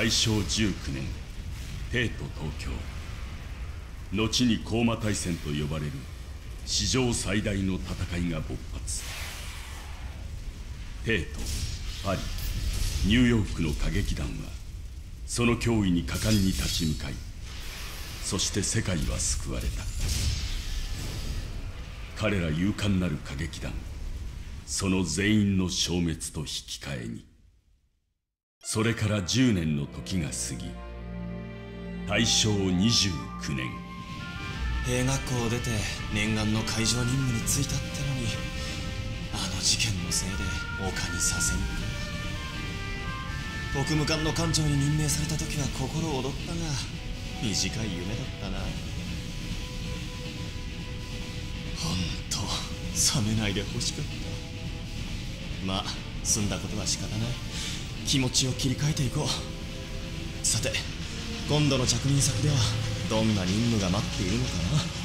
大正19年帝都東京。後に高馬大戦と呼ばれる史上最大の戦いが勃発。帝都パリニューヨークの歌劇団はその脅威に果敢に立ち向かいそして世界は救われた。彼ら勇敢なる歌劇団その全員の消滅と引き換えにそれから10年の時が過ぎ大正29年。兵学校を出て念願の海上任務に就いたってのにあの事件のせいで丘に左遷。か特務官の艦長に任命された時は心躍ったが短い夢だったな。ほんと冷めないでほしかった。まあ済んだことは仕方ない。気持ちを切り替えていこう。さて今度の着任先ではどんな任務が待っているのかな。